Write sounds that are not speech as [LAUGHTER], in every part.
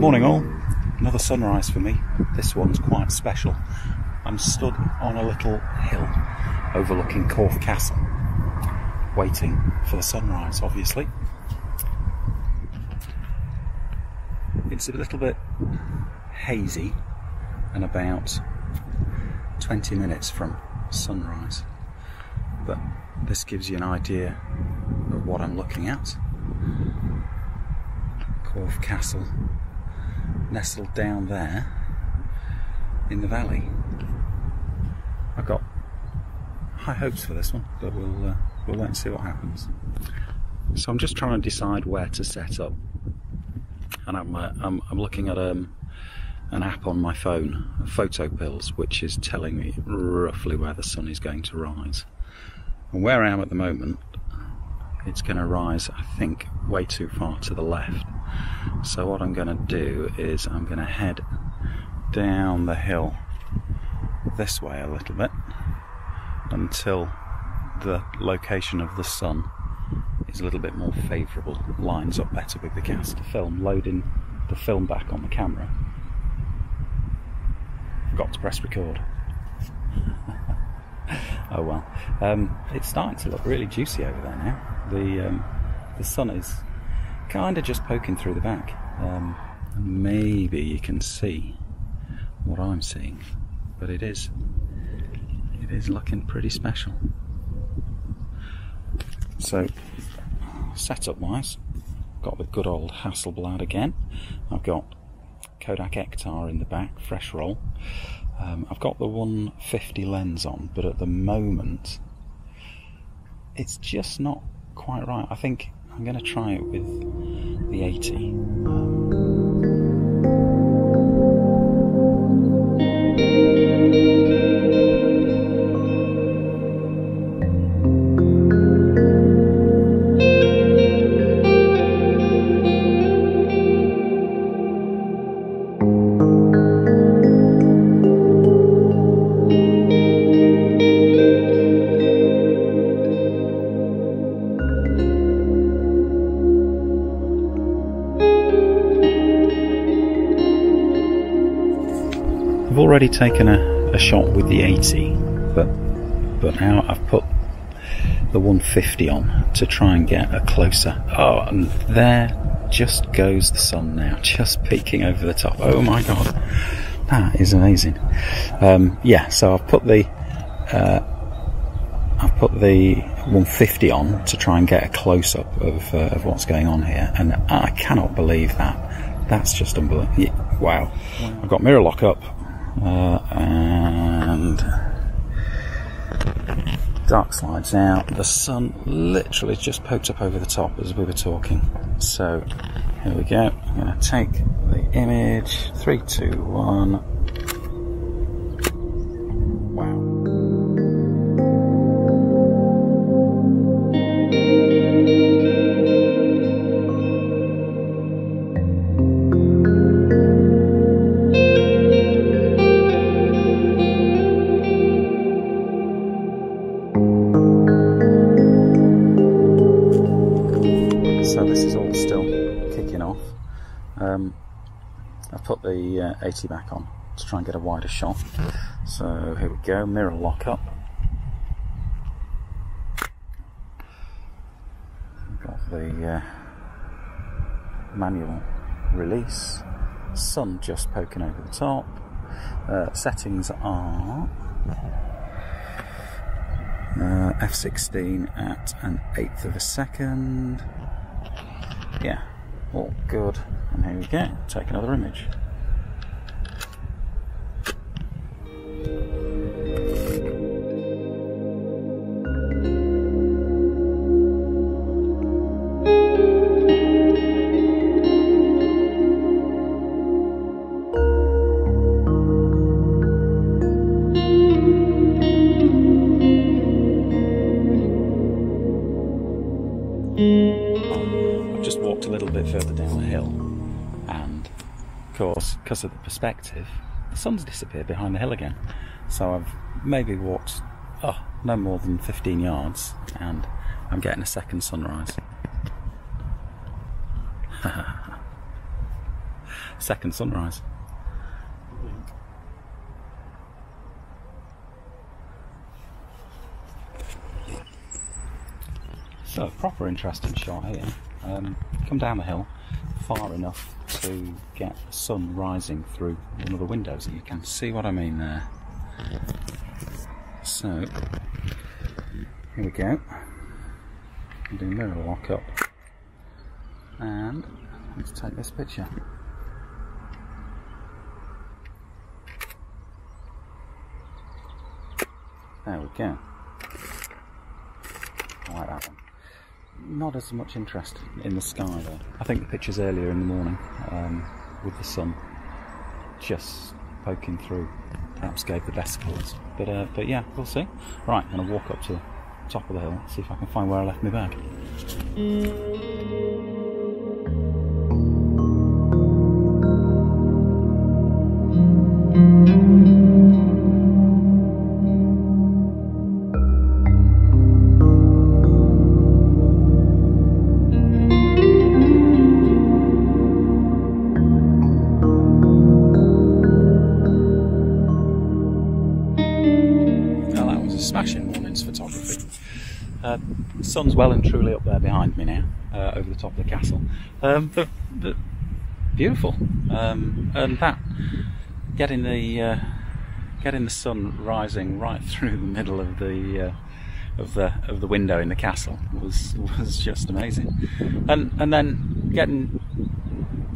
Morning all, another sunrise for me. This one's quite special. I'm stood on a little hill overlooking Corfe Castle, waiting for the sunrise obviously. It's a little bit hazy and about 20 minutes from sunrise, but this gives you an idea of what I'm looking at. Corfe Castle nestled down there in the valley. I've got high hopes for this one, but we'll uh, we'll wait and see what happens. So I'm just trying to decide where to set up, and I'm uh, I'm, I'm, looking at um, an app on my phone, Photopills, which is telling me roughly where the sun is going to rise. And where I am at the moment, it's going to rise, I think, way too far to the left. So what I'm going to do is I'm going to head down the hill this way a little bit until the location of the sun is a little bit more favourable, lines up better with the gas to film, loading the film back on the camera. Forgot to press record. [LAUGHS] oh well. Um, it's starting to look really juicy over there now. The um, the sun is kind of just poking through the back. Um, maybe you can see what I'm seeing, but it is it is looking pretty special. So, setup wise, got the good old Hasselblad again. I've got Kodak Ektar in the back, fresh roll. Um, I've got the 150 lens on, but at the moment, it's just not quite right. I think I'm going to try it with the 80. Already taken a, a shot with the 80, but but now I've put the 150 on to try and get a closer. Oh, and there just goes the sun now, just peeking over the top. Oh my god, that is amazing. Um, yeah, so I've put the uh, I've put the 150 on to try and get a close up of, uh, of what's going on here, and I cannot believe that. That's just unbelievable. Wow. I've got mirror lock up uh, and dark slides out. The sun literally just poked up over the top as we were talking. So here we go. I'm going to take the image. Three, two, one. Um, I've put the uh, 80 back on to try and get a wider shot. So here we go, mirror lock up. Got the uh, manual release. Sun just poking over the top. Uh, settings are uh, f16 at an eighth of a second. Yeah, all good. And here we go, take another image. Because of the perspective, the sun's disappeared behind the hill again. So I've maybe walked, oh, no more than 15 yards, and I'm getting a second sunrise. [LAUGHS] second sunrise. So, proper interesting shot here. Um, come down the hill far enough to get the sun rising through one of the windows. You can see what I mean there. So, here we go. And do mirror lock up. And let's take this picture. There we go. I like that one not as much interest in the sky though. I think the pictures earlier in the morning um, with the sun just poking through perhaps gave the best colours. But uh, but yeah, we'll see. Right, I'm gonna walk up to the top of the hill, see if I can find where I left my bag. Sun's well and truly up there behind me now, uh, over the top of the castle. Um, but, but, beautiful, um, and that getting the uh, getting the sun rising right [LAUGHS] through the middle of the uh, of the of the window in the castle was was just amazing, and and then getting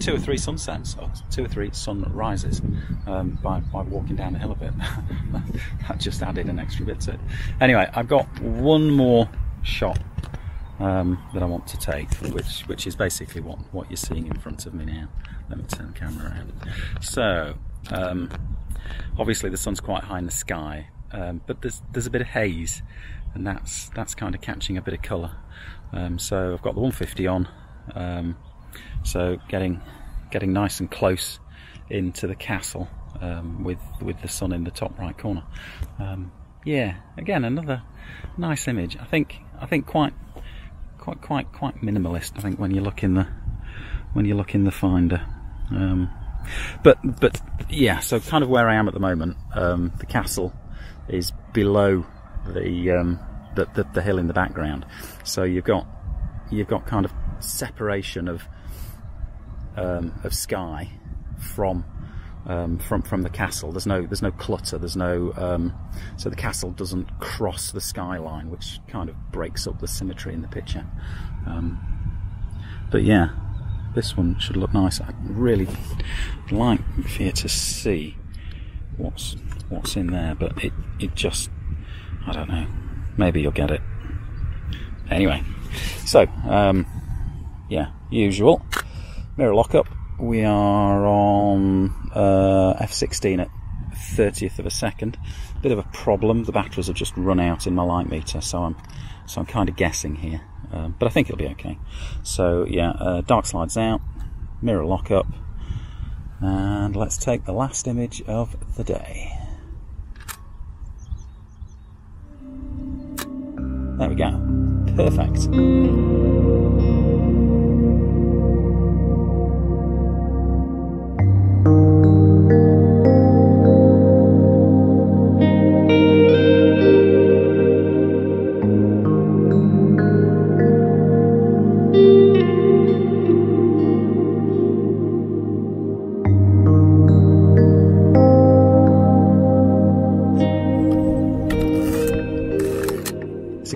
two or three sunsets, or two or three sunrises um, by, by walking down the hill a bit. [LAUGHS] that just added an extra bit to it. Anyway, I've got one more shot um, that I want to take, which which is basically what, what you're seeing in front of me now. Let me turn the camera around. So, um, obviously the sun's quite high in the sky, um, but there's there's a bit of haze, and that's that's kind of catching a bit of colour. Um, so I've got the 150 on. Um, so getting getting nice and close into the castle um, with with the sun in the top right corner. Yeah, again another nice image. I think I think quite quite quite quite minimalist. I think when you look in the when you look in the finder. Um, but but yeah, so kind of where I am at the moment. Um, the castle is below the, um, the, the the hill in the background. So you've got you've got kind of separation of um, of sky from um, from from the castle. There's no there's no clutter. There's no um, so the castle doesn't cross the skyline, which kind of breaks up the symmetry in the picture. Um, but yeah, this one should look nice. I'd really like for you to see what's what's in there, but it it just I don't know. Maybe you'll get it. Anyway, so um, yeah, usual mirror lockup. We are on uh, f16 at 30th of a second. Bit of a problem. The batteries have just run out in my light meter, so I'm so I'm kind of guessing here, um, but I think it'll be okay. So yeah, uh, dark slides out, mirror lockup, and let's take the last image of the day. There we go. Perfect.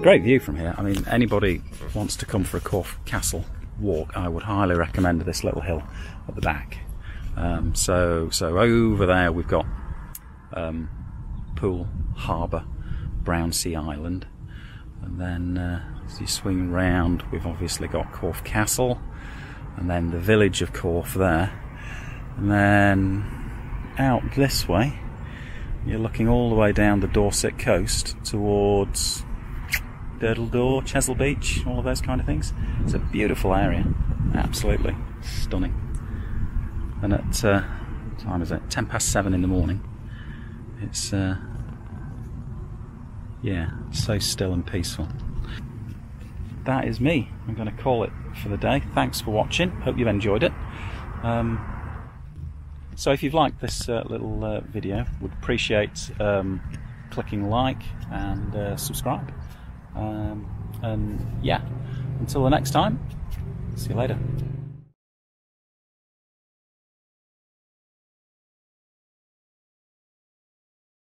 Great view from here. I mean, anybody wants to come for a Corfe Castle walk, I would highly recommend this little hill at the back. Um, so, so over there we've got um, Poole Harbour, Brownsea Island, and then uh, as you swing round, we've obviously got Corfe Castle, and then the village of Corfe there, and then out this way, you're looking all the way down the Dorset coast towards Durdle Chesil Beach, all of those kind of things. It's a beautiful area, absolutely stunning. And at uh, time is it? Ten past seven in the morning. It's uh, yeah, so still and peaceful. That is me. I'm going to call it for the day. Thanks for watching. Hope you've enjoyed it. Um, so if you've liked this uh, little uh, video, would appreciate um, clicking like and uh, subscribe. Um, and yeah, until the next time, see you later.